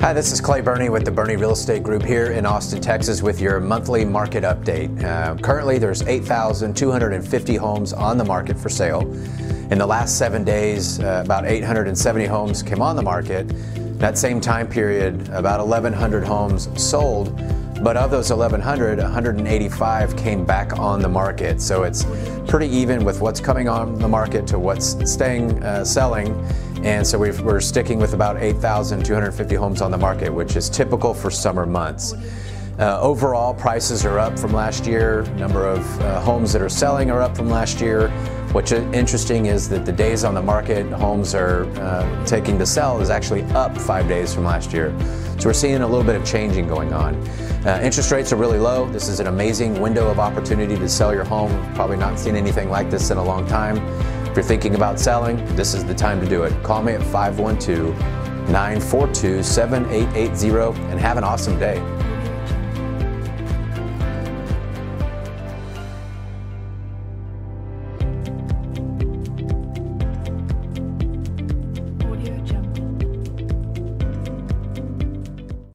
Hi, this is Clay Byrne with the Byrne Real Estate Group here in Austin, Texas with your monthly market update. Uh, currently, there's 8,250 homes on the market for sale. In the last seven days, uh, about 870 homes came on the market. That same time period, about 1,100 homes sold, but of those 1,100, 185 came back on the market. So it's pretty even with what's coming on the market to what's staying uh, selling. And so we are sticking with about 8,250 homes on the market, which is typical for summer months. Uh, overall, prices are up from last year. Number of uh, homes that are selling are up from last year. What's interesting is that the days on the market homes are uh, taking to sell is actually up five days from last year. So we're seeing a little bit of changing going on. Uh, interest rates are really low. This is an amazing window of opportunity to sell your home. Probably not seen anything like this in a long time. If you're thinking about selling, this is the time to do it. Call me at 512 942 7880 and have an awesome day.